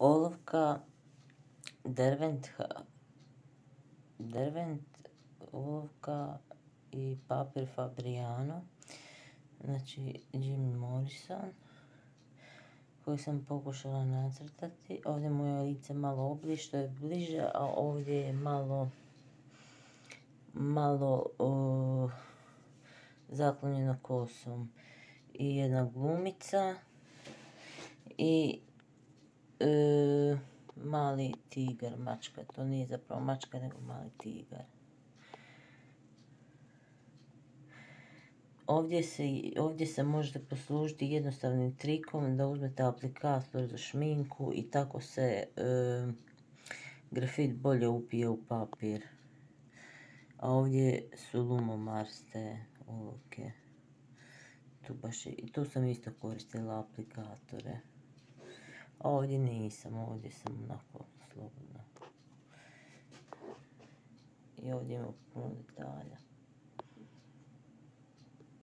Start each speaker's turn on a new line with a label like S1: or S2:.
S1: olovka Dervent olovka i papir Fabriano, znači Jim Morrison, koji sam pokušala nacrtati. Ovdje moje lice malo oblije, što je bliže, a ovdje je malo, malo zaklonjeno kosom. I jedna glumica i e, mali tigar, mačka. To nije zapravo mačka, nego mali tigar. Ovdje se, ovdje možete poslužiti jednostavnim trikom da uzmete aplikator za šminku i tako se e, grafit bolje upije u papir. A ovdje su lumomarste olovke. Tu, tu sam isto koristila aplikatore. Ovdje nisam, ovdje sam onako slobodna. I ovdje imamo puno detalja.